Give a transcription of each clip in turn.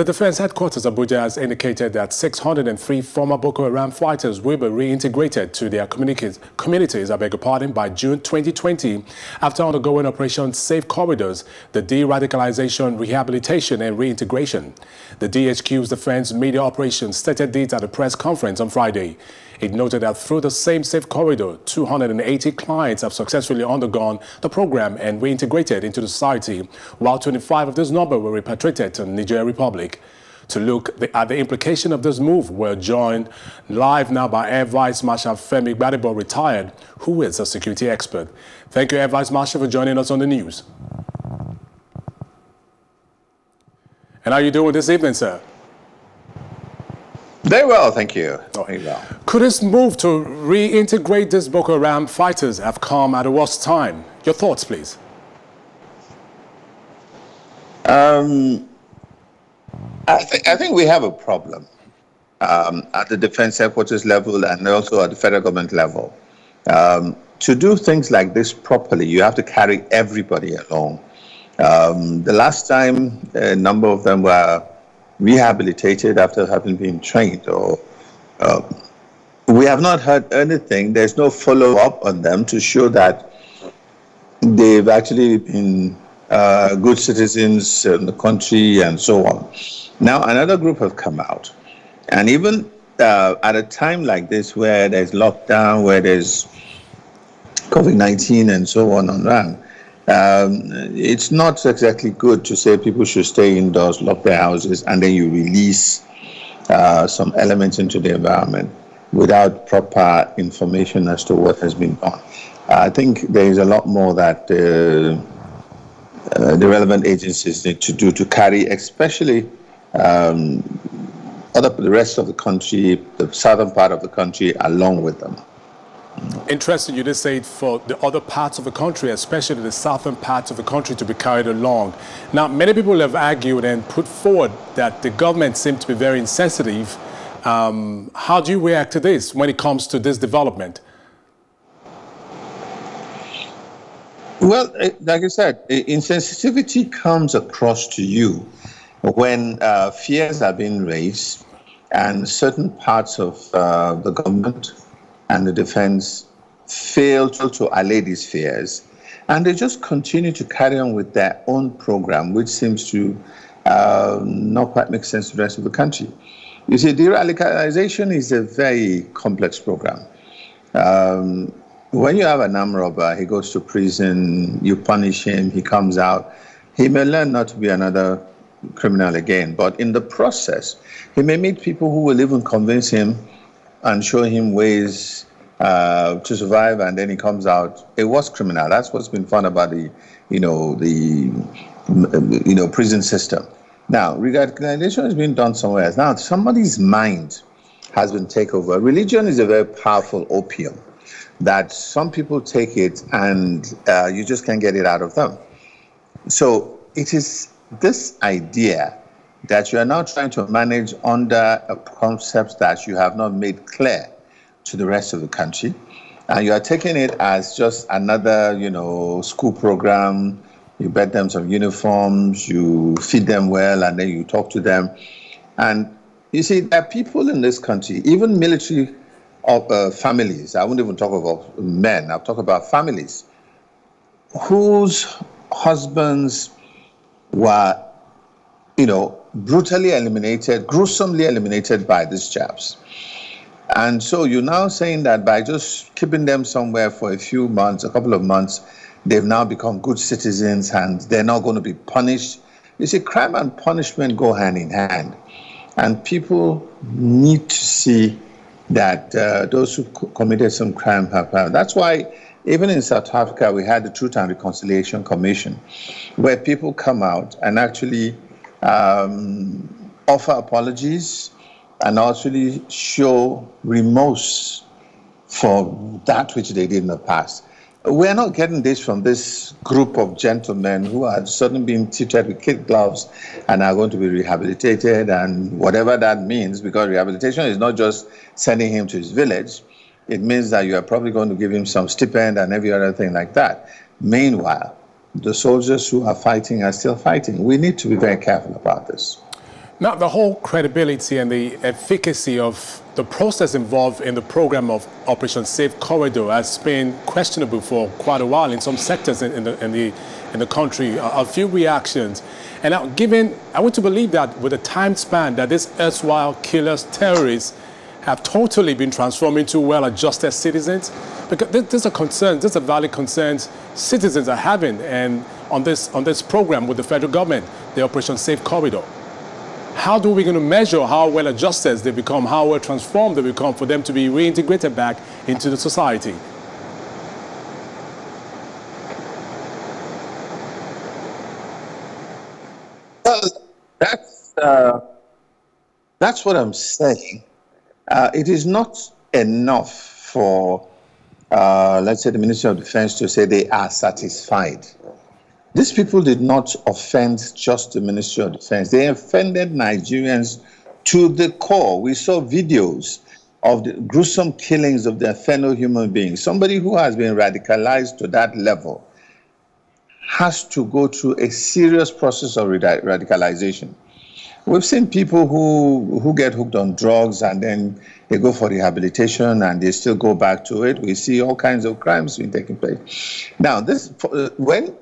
The Defense Headquarters of Abuja has indicated that 603 former Boko Haram fighters will be reintegrated to their communities, I beg your pardon, by June 2020 after undergoing Operation Safe Corridors, the de-radicalization, rehabilitation and reintegration. The DHQ's Defense Media Operations stated this at a press conference on Friday. It noted that through the same safe corridor, 280 clients have successfully undergone the program and reintegrated into the society, while 25 of this number were repatriated to the Niger To look at the implication of this move, we're joined live now by Air Vice Marshal Femi Gbadebo, retired, who is a security expert. Thank you, Air Vice Marshal, for joining us on the news. And how are you doing this evening, sir? Very well, thank you. Very well. Could this move to reintegrate these Boko Haram fighters have come at a worse time? Your thoughts, please. Um, I, th I think we have a problem um, at the defense headquarters level and also at the federal government level. Um, to do things like this properly, you have to carry everybody along. Um, the last time a number of them were rehabilitated after having been trained or uh, we have not heard anything. There's no follow up on them to show that they've actually been uh, good citizens in the country and so on. Now, another group have come out. And even uh, at a time like this, where there's lockdown, where there's COVID 19 and so on and on, um, it's not exactly good to say people should stay indoors, lock their houses, and then you release uh, some elements into the environment without proper information as to what has been done. I think there is a lot more that uh, uh, the relevant agencies need to do to carry, especially um, other, the rest of the country, the southern part of the country, along with them. Interesting you just said for the other parts of the country, especially the southern parts of the country to be carried along. Now, many people have argued and put forward that the government seems to be very insensitive. Um, how do you react to this when it comes to this development? Well, eh, like I said, insensitivity comes across to you when uh, fears are being raised and certain parts of uh, the government and the defense fail to allay these fears. And they just continue to carry on with their own program, which seems to uh, not quite make sense to the rest of the country. You see, de-radicalization is a very complex program. Um, when you have an armed robber, he goes to prison, you punish him, he comes out, he may learn not to be another criminal again. But in the process, he may meet people who will even convince him and show him ways uh, to survive, and then he comes out a worse criminal. That's what's been fun about the, you know, the, you know, prison system. Now, radicalization is being done somewhere else. Now, somebody's mind has been taken over. Religion is a very powerful opium that some people take it and uh, you just can't get it out of them. So it is this idea that you are now trying to manage under a concept that you have not made clear to the rest of the country. And you are taking it as just another, you know, school program. You bet them some uniforms, you feed them well, and then you talk to them. And you see, there are people in this country, even military uh, families, I won't even talk about men, I'll talk about families, whose husbands were you know, brutally eliminated, gruesomely eliminated by these chaps. And so you're now saying that by just keeping them somewhere for a few months, a couple of months, they've now become good citizens and they're not going to be punished. You see, crime and punishment go hand in hand. And people need to see that uh, those who committed some crime have. That's why even in South Africa, we had the Truth and Reconciliation Commission, where people come out and actually um, offer apologies and actually show remorse for that which they did in the past. We're not getting this from this group of gentlemen who are suddenly being treated with kid gloves and are going to be rehabilitated and whatever that means, because rehabilitation is not just sending him to his village, it means that you are probably going to give him some stipend and every other thing like that. Meanwhile, the soldiers who are fighting are still fighting. We need to be very careful about this. Now, the whole credibility and the efficacy of the process involved in the program of Operation Safe Corridor has been questionable for quite a while in some sectors in, in the, in, the, in the country. A, few reactions. And now, given, I want to believe that with the time span that these erstwhile killers, terrorists, have totally been transformed into well-adjusted citizens, because there's a concern, there's a valid concern citizens are having and on this, on this program with the federal government, the Operation Safe Corridor how do we going to measure how well adjusted they become, how well transformed they become for them to be reintegrated back into the society? That's, uh, that's what I'm saying. Uh, it is not enough for, uh, let's say, the Ministry of Defense to say they are satisfied. These people did not offend just the Ministry of Defense. They offended Nigerians to the core. We saw videos of the gruesome killings of their fellow human beings. Somebody who has been radicalized to that level has to go through a serious process of radicalization. We've seen people who, who get hooked on drugs and then they go for rehabilitation and they still go back to it. We see all kinds of crimes being taking place. Now, this uh, when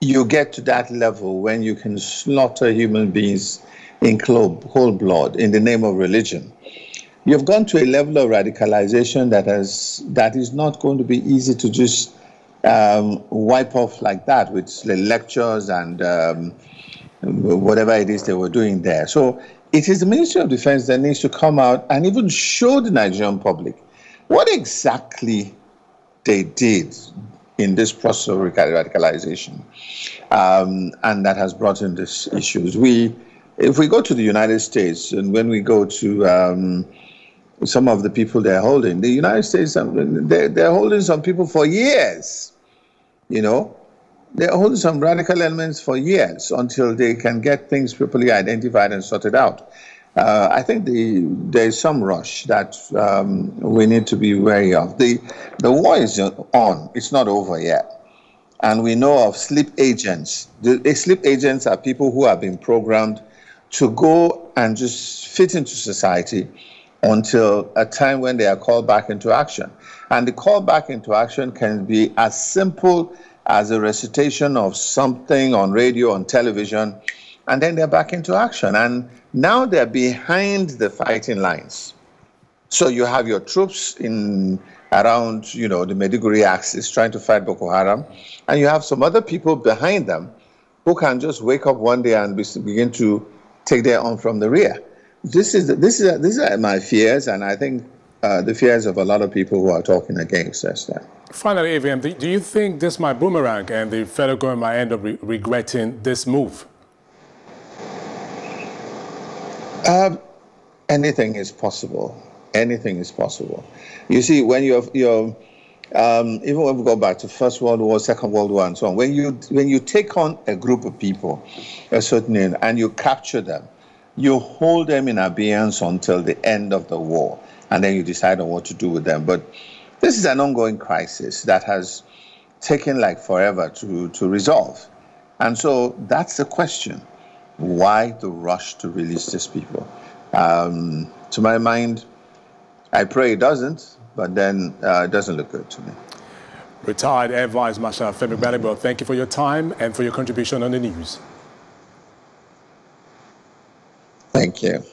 you get to that level when you can slaughter human beings in cold blood in the name of religion. You've gone to a level of radicalization that has that is not going to be easy to just um, wipe off like that with lectures and um, whatever it is they were doing there. So it is the Ministry of Defense that needs to come out and even show the Nigerian public what exactly they did in this process of radicalization, um, and that has brought in these issues. We, if we go to the United States, and when we go to um, some of the people they're holding, the United States, um, they're, they're holding some people for years. You know, they're holding some radical elements for years until they can get things properly identified and sorted out. Uh, I think the, there's some rush that um, we need to be wary of. The, the war is on, it's not over yet. And we know of sleep agents. The sleep agents are people who have been programmed to go and just fit into society until a time when they are called back into action. And the call back into action can be as simple as a recitation of something on radio, on television, and then they're back into action. And now they're behind the fighting lines. So you have your troops in around, you know, the Maiduguri axis trying to fight Boko Haram, and you have some other people behind them who can just wake up one day and begin to take their own from the rear. This is this is these are my fears, and I think uh, the fears of a lot of people who are talking against us. Finally, AVM, do you think this might boomerang and the federal government might end up re regretting this move? Um, anything is possible. Anything is possible. You see, when you're, you're um, even when we go back to First World War, Second World War, and so on, when you when you take on a group of people, a certain and you capture them, you hold them in abeyance until the end of the war, and then you decide on what to do with them. But this is an ongoing crisis that has taken like forever to to resolve, and so that's the question why the rush to release these people? Um, to my mind, I pray it doesn't, but then uh, it doesn't look good to me. Retired Air Vice Marshal Femi Gbadebo, thank you for your time and for your contribution on the news. Thank you.